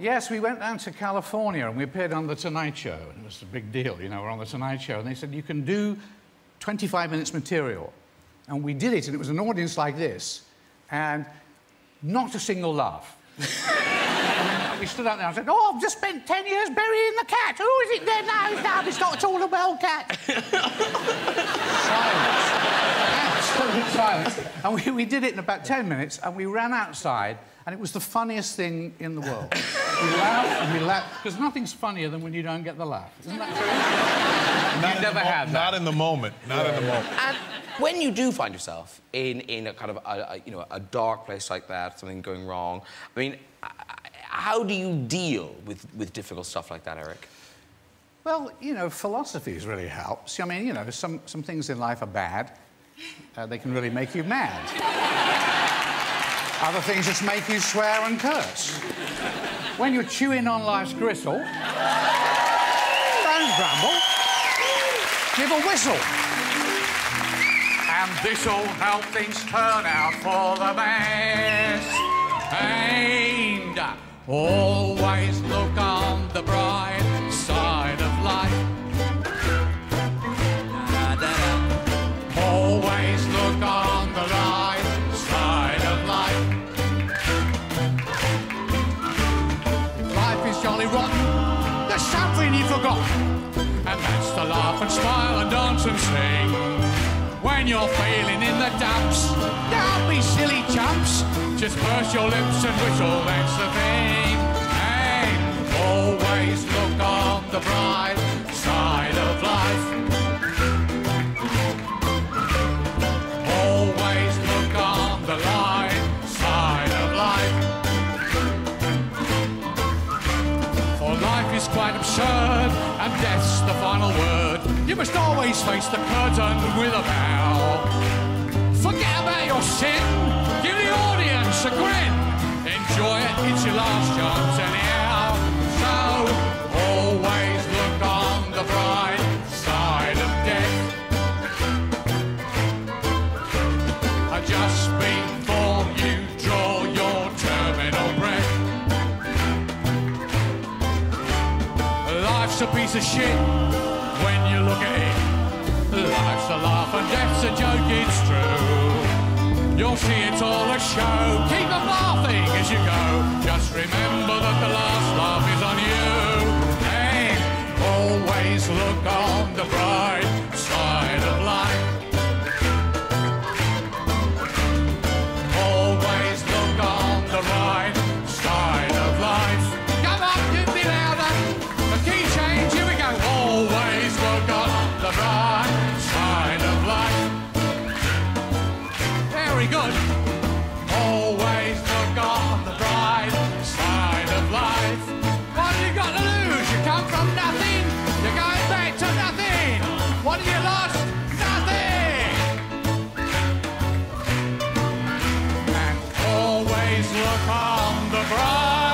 Yes, we went down to California and we appeared on The Tonight Show. It was a big deal, you know, we're on The Tonight Show. And they said, you can do 25 minutes material. And we did it, and it was an audience like this, and not a single laugh. we stood out there and said, Oh, I've just spent 10 years burying the cat. Who is it there now? No, it's not at all a well cat. silence. Absolute silence. And we, we did it in about 10 minutes, and we ran outside, and it was the funniest thing in the world. we laughed and we laughed, because nothing's funnier than when you don't get the laugh. Isn't that true? Not you never had that. Not in the moment. Not yeah, in the moment. And when you do find yourself in, in a kind of a, a, you know a dark place like that, something going wrong, I mean, how do you deal with, with difficult stuff like that, Eric? Well, you know, philosophy really helps. I mean, you know, some, some things in life are bad. Uh, they can really make you mad. Other things just make you swear and curse. When you're chewing on life's gristle, don't grumble. Give a whistle. And this'll help things turn out for the best. And always And that's to laugh and smile and dance and sing. When you're feeling in the dumps, don't be silly chumps. Just purse your lips and whistle, that's the thing. And always look quite absurd, and death's the final word. You must always face the curtain with a bow. Forget about your sin, give the audience a grin. Enjoy it, it's your last chance anyhow. Life's a piece of shit when you look at it. Life's a laugh and death's a joke, it's true. You'll see it's all a show. Keep them laughing as you go. Just remember that the look on the bright